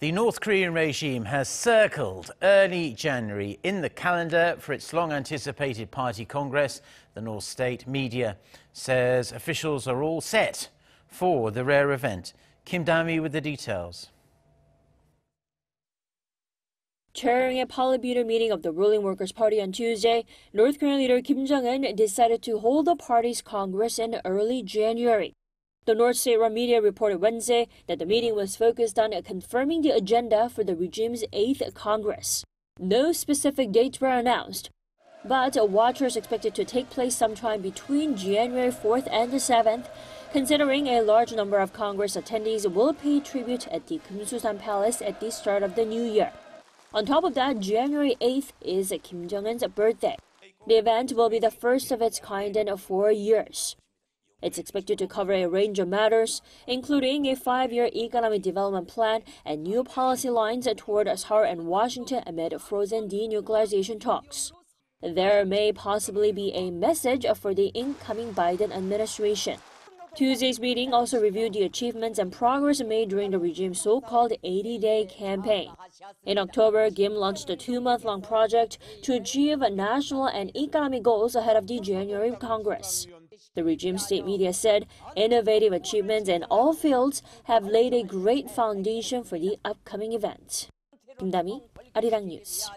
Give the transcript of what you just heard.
The North Korean regime has circled early January in the calendar for its long anticipated party congress. The North State media says officials are all set for the rare event. Kim Dami with the details. Chairing a Politburo meeting of the ruling Workers' Party on Tuesday, North Korean leader Kim Jong-un decided to hold the party's congress in early January. The North State media reported Wednesday that the meeting was focused on confirming the agenda for the regime's eighth Congress. No specific dates were announced, but a watch is expected to take place sometime between January 4th and the 7th, considering a large number of Congress attendees will pay tribute at the Kumsusan Palace at the start of the new year. On top of that, January 8th is Kim Jong un's birthday. The event will be the first of its kind in four years. It's expected to cover a range of matters, including a five-year economic development plan and new policy lines toward Seoul and Washington amid frozen denuclearization talks. There may possibly be a message for the incoming Biden administration. Tuesday's meeting also reviewed the achievements and progress made during the regime's so-called 80-day campaign. In October, Kim launched a two-month-long project to achieve national and economic goals ahead of the January Congress. The regime state media said innovative achievements in all fields have laid a great foundation for the upcoming event. Kim Dami, Arirang News.